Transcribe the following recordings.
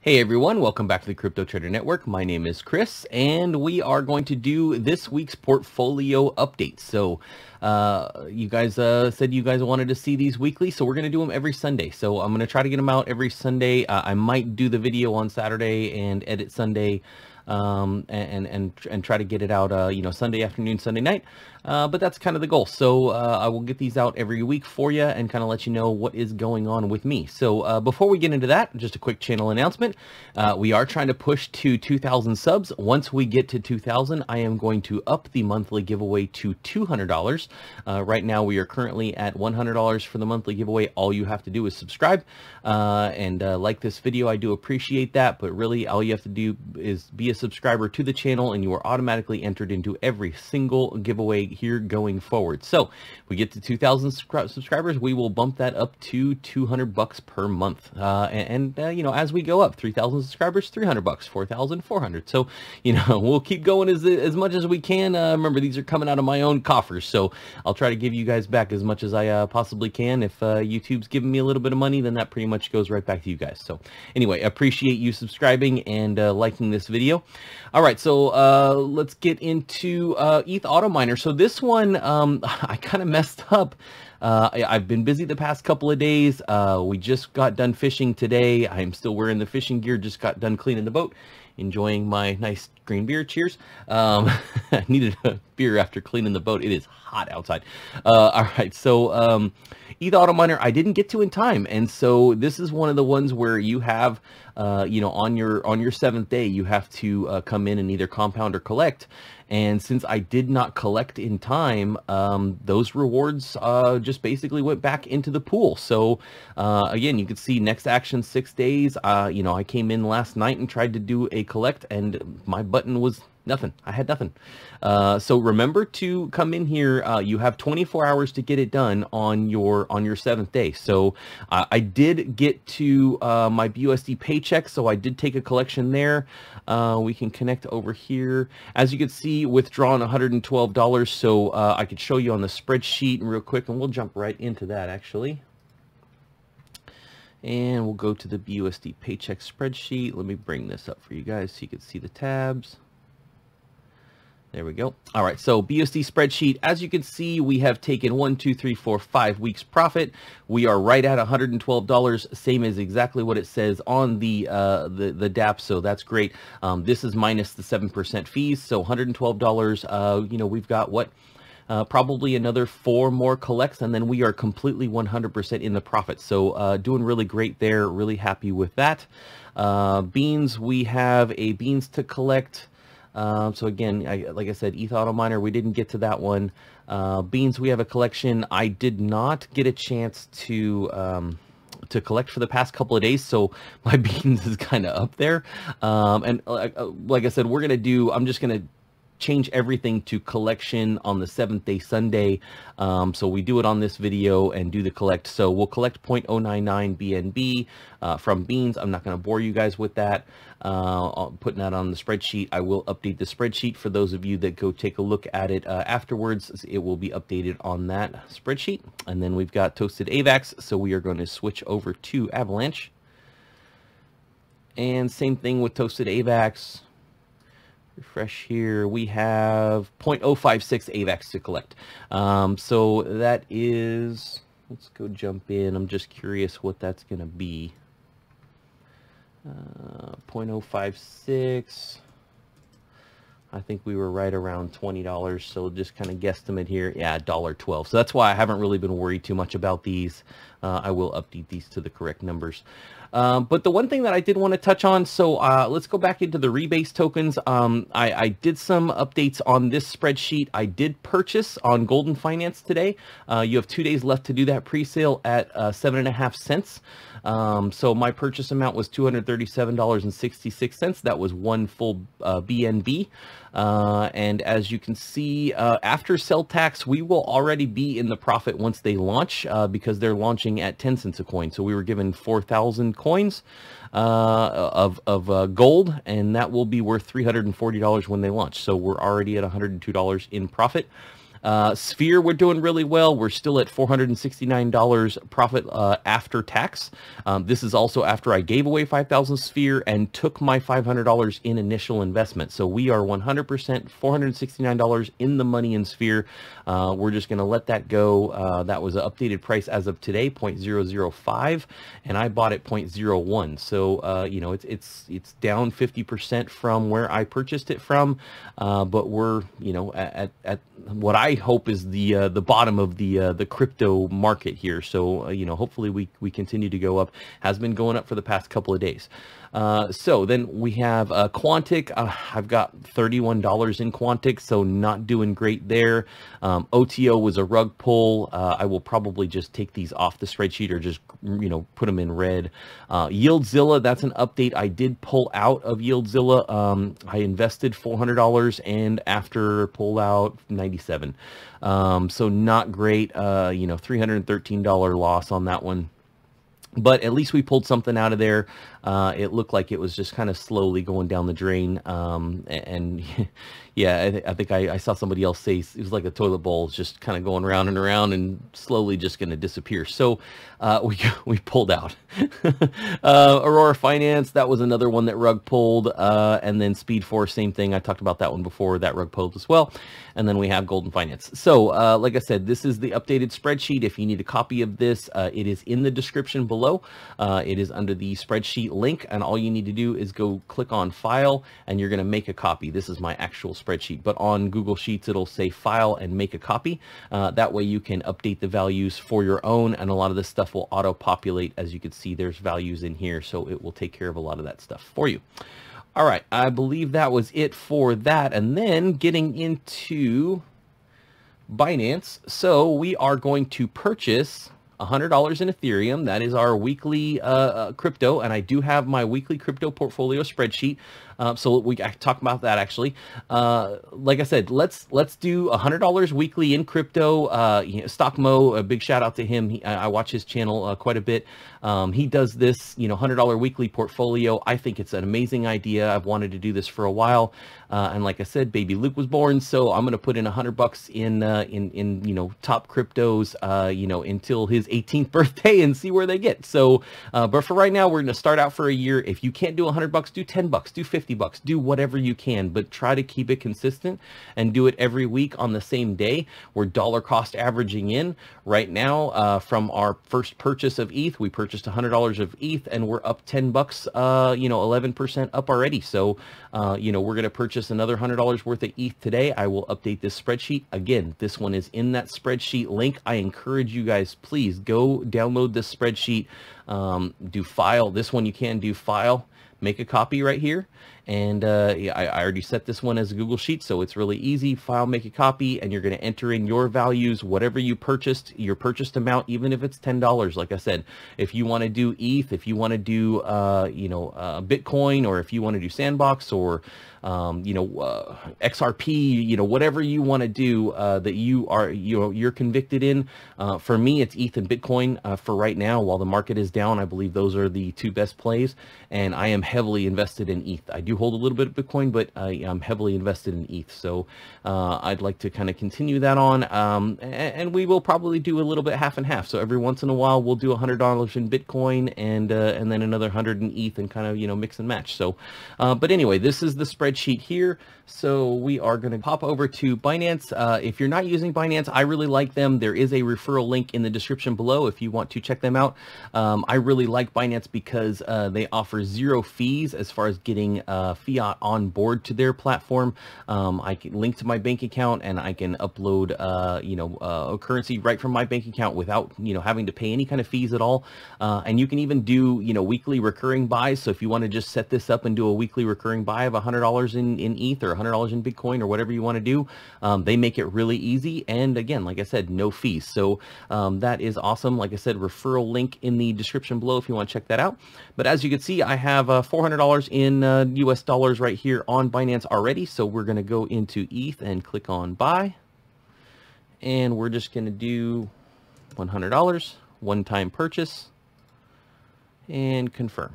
Hey everyone, welcome back to the Crypto Trader Network. My name is Chris, and we are going to do this week's portfolio update. So, uh, you guys uh, said you guys wanted to see these weekly, so we're going to do them every Sunday. So I'm going to try to get them out every Sunday. Uh, I might do the video on Saturday and edit Sunday um, and, and, and try to get it out, uh, you know, Sunday afternoon, Sunday night. Uh, but that's kind of the goal. So uh, I will get these out every week for you and kind of let you know what is going on with me. So uh, before we get into that, just a quick channel announcement. Uh, we are trying to push to 2,000 subs. Once we get to 2,000, I am going to up the monthly giveaway to $200. Uh, right now, we are currently at $100 for the monthly giveaway. All you have to do is subscribe uh, and like this video. I do appreciate that, but really all you have to do is be a subscriber to the channel and you are automatically entered into every single giveaway here going forward. So we get to 2,000 subscribers, we will bump that up to 200 bucks per month. Uh, and, uh, you know, as we go up, 3,000 subscribers, 300 bucks, 4,000, 400. So, you know, we'll keep going as, as much as we can. Uh, remember, these are coming out of my own coffers. So I'll try to give you guys back as much as I uh, possibly can. If uh, YouTube's giving me a little bit of money, then that pretty much goes right back to you guys. So anyway, appreciate you subscribing and uh, liking this video. All right, so let's get into ETH Auto Miner. So this one, um, I kind of messed up. Uh, I, have been busy the past couple of days. Uh, we just got done fishing today. I'm still wearing the fishing gear. Just got done cleaning the boat, enjoying my nice green beer. Cheers. Um, I needed a beer after cleaning the boat. It is hot outside. Uh, all right, so um, ETH Auto Miner I didn't get to in time, and so this is one of the ones where you have, uh, you know, on your on your seventh day, you have to uh, come in and either compound or collect. And since I did not collect in time, um, those rewards uh, just basically went back into the pool. So uh, again, you can see next action six days. Uh, you know, I came in last night and tried to do a collect, and my button was nothing. I had nothing. Uh, so remember to come in here. Uh, you have 24 hours to get it done on your on your seventh day. So uh, I did get to uh, my BUSD paycheck, so I did take a collection there. Uh, we can connect over here. As you can see, withdrawn $112. So uh, I could show you on the spreadsheet real quick, and we'll jump right into that actually. And we'll go to the BUSD paycheck spreadsheet. Let me bring this up for you guys so you can see the tabs. There we go. All right, so BUSD spreadsheet. As you can see, we have taken one, two, three, four, five weeks profit. We are right at $112, same as exactly what it says on the uh, the, the DApp, so that's great. Um, this is minus the 7% fees, so $112. Uh, you know, we've got what? Uh, probably another four more collects, and then we are completely 100% in the profit. So uh, doing really great there. Really happy with that. Uh, beans, we have a beans to collect. Um, so again, I, like I said, ETH Auto Miner, we didn't get to that one. Uh, beans, we have a collection. I did not get a chance to um, to collect for the past couple of days, so my beans is kind of up there. Um, and uh, uh, like I said, we're gonna do. I'm just gonna change everything to collection on the seventh day Sunday. Um, so we do it on this video and do the collect. So we'll collect 0.099 BNB uh, from Beans. I'm not going to bore you guys with that. Uh, putting that on the spreadsheet. I will update the spreadsheet for those of you that go take a look at it uh, afterwards. It will be updated on that spreadsheet. And then we've got Toasted AVAX. So we are going to switch over to Avalanche. And same thing with Toasted AVAX refresh here, we have 0.056 AVAX to collect. Um, so that is, let's go jump in. I'm just curious what that's going to be. Uh, 0.056. I think we were right around $20, so just kind of guesstimate here. Yeah, $1.12. So that's why I haven't really been worried too much about these. Uh, I will update these to the correct numbers. Um, but the one thing that I did want to touch on, so uh, let's go back into the rebase tokens. Um, I, I, did some updates on this spreadsheet. I did purchase on Golden Finance today. Uh, you have two days left to do that pre-sale at uh, seven and a half cents. Um, so my purchase amount was $237.66. That was one full uh, BNB. Uh, and as you can see, uh, after sell tax, we will already be in the profit once they launch uh, because they're launching at 10 cents a coin. So we were given 4,000 coins uh, of, of uh, gold, and that will be worth $340 when they launch. So we're already at $102 in profit. Uh, Sphere, we're doing really well. We're still at $469 profit uh, after tax. Um, this is also after I gave away 5,000 Sphere and took my $500 in initial investment. So we are 100% $469 in the money in Sphere. Uh, we're just going to let that go. Uh, that was an updated price as of today, 0.005, and I bought it 0.01. So, uh, you know, it's, it's, it's down 50% from where I purchased it from, uh, but we're, you know, at, at what I hope is the uh, the bottom of the uh, the crypto market here. So uh, you know, hopefully we we continue to go up. Has been going up for the past couple of days. Uh, so then we have uh, Quantic. Uh, I've got $31 in Quantic, so not doing great there. Um, OTO was a rug pull. Uh, I will probably just take these off the spreadsheet or just, you know, put them in red. Uh, Yieldzilla, that's an update. I did pull out of Yieldzilla. Um, I invested $400 and after pull out 97. Um, so not great, you know, $313 loss on that one but at least we pulled something out of there. Uh, it looked like it was just kind of slowly going down the drain. Um, and yeah, I, th- I think I, I, saw somebody else say it was like a toilet bowl, just kind of going around and around and slowly just going to disappear. So uh, we we pulled out. uh, Aurora Finance, that was another one that rug pulled. Uh, and then Speed Force, same thing. I talked about that one before. That rug pulled as well. And then we have Golden Finance. So uh, like I said, this is the updated spreadsheet. If you need a copy of this, uh, it is in the description below. It is under the spreadsheet link and all you need to do is go click on file and you're going to make a copy. This is my actual spreadsheet, but on Google Sheets it'll say file and make a copy. Uh, that way you can update the values for your own and a lot of this stuff will auto populate. As you can see, there's values in here, so it will take care of a lot of that stuff for you. All right, I believe that was it for that. And then getting into Binance. So we are going to purchase $100 in Ethereum. That is our weekly uh, uh, crypto, and I do have my weekly crypto portfolio spreadsheet. Uh, so we I talk about that actually. Uh, like I said, let's let's do $100 weekly in crypto. Uh, you know, Stockmoe, a big shout out to him. He, I, I, watch his channel uh, quite a bit. Um, he does this, you know, $100 weekly portfolio. I think it's an amazing idea. I've wanted to do this for a while. Uh, and like I said, baby Luke was born, so I'm gonna put in a hundred bucks in uh, in in you know top cryptos, uh, you know, until his 18th birthday and see where they get. So, uh, but for right now, we're gonna start out for a year. If you can't do a hundred bucks, do 10 bucks, do 50 bucks, do whatever you can, but try to keep it consistent and do it every week on the same day. We're dollar cost averaging in right now uh, from our first purchase of ETH. We purchased a hundred dollars of ETH, and we're up 10 bucks, uh, you know, 11% up already. So, you know, we're gonna purchase purchase another $100 worth of ETH today, I will update this spreadsheet. Again, this one is in that spreadsheet link. I encourage you guys, please go download this spreadsheet, um, do file. This one you can do file, make a copy right here and uh, I, I, already set this one as a Google Sheet, so it's really easy. File, make a copy, and you're going to enter in your values, whatever you purchased, your purchased amount, even if it's $10. Like I said, if you want to do ETH, if you want to do, uh, you know, uh, Bitcoin, or if you want to do Sandbox, or um, you know, uh, XRP, you know, whatever you want to do uh, that you are, you know, you're convicted in. Uh, for me, it's ETH and Bitcoin for right now. While the market is down, I believe those are the two best plays, and I am heavily invested in ETH. I do hold a little bit of Bitcoin, but I, am heavily invested in ETH. So uh, I'd like to kind of continue that on. Um, and, we will probably do a little bit half and half. So every once in a while, we'll do $100 in Bitcoin and uh, and then another 100 in ETH and kind of, you know, mix and match. So, uh, but anyway, this is the spreadsheet here. So we are going to pop over to Binance. Uh, if you're not using Binance, I really like them. There is a referral link in the description below if you want to check them out. Um, I really like Binance because uh, they offer zero fees as far as getting uh, fiat on board to their platform. Um, I can link to my bank account and I can upload, uh, you know, uh, a currency right from my bank account without, you know, having to pay any kind of fees at all. Uh, and you can even do, you know, weekly recurring buys. So if you want to just set this up and do a weekly recurring buy of $100 in, in ETH or $100 in Bitcoin or whatever you want to do, um, they make it really easy. And again, like I said, no fees. So um, that is awesome. Like I said, referral link in the description below if you want to check that out. But as you can see, I have uh, $400 in uh, US dollars right here on Binance already. So we're going to go into ETH and click on buy. And we're just going to do $100, one-time purchase, and confirm.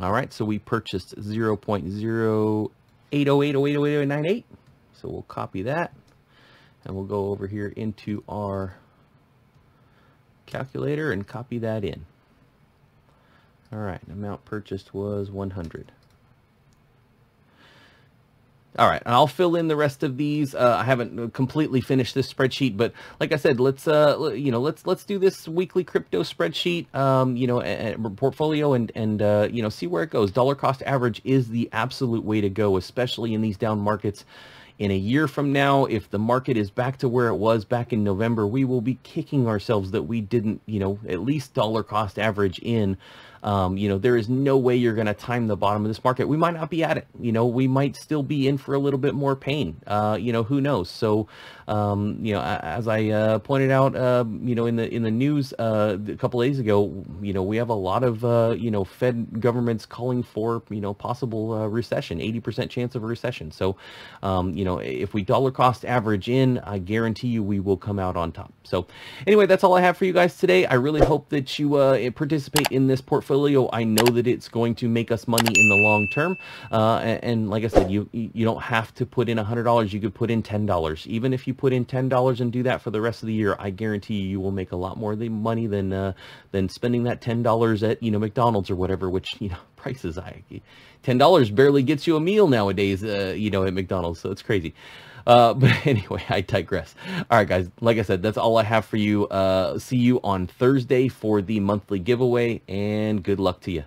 All right, so we purchased 0.0808080898. So we'll copy that and we'll go over here into our calculator and copy that in. All right, amount purchased was 100. All right, I'll fill in the rest of these. Uh, I haven't completely finished this spreadsheet, but like I said, let's uh, you know let's let's do this weekly crypto spreadsheet, um, you know, a, a portfolio, and and uh, you know see where it goes. Dollar cost average is the absolute way to go, especially in these down markets. In a year from now, if the market is back to where it was back in November, we will be kicking ourselves that we didn't, you know, at least dollar cost average in um, you know, there is no way you're going to time the bottom of this market. We might not be at it. You know, we might still be in for a little bit more pain. Uh, you know, who knows? So, um, you know, as I uh, pointed out, uh, you know, in the in the news uh, a couple days ago, you know, we have a lot of uh, you know Fed governments calling for you know possible uh, recession, 80% chance of a recession. So, um, you know, if we dollar cost average in, I guarantee you we will come out on top. So, anyway, that's all I have for you guys today. I really hope that you participate in this portfolio portfolio. I know that it's going to make us money in the long term. Uh, and, and, like I said, you you don't have to put in $100. You could put in $10. Even if you put in $10 and do that for the rest of the year, I guarantee you, you will make a lot more money than uh, than spending that $10 at, you know, McDonald's or whatever, which, you know, prices I $10 barely gets you a meal nowadays, uh, you know, at McDonald's. So it's crazy. Uh, but anyway, I digress. All right, guys. Like I said, that's all I have for you. Uh, see you on Thursday for the monthly giveaway, and good luck to you.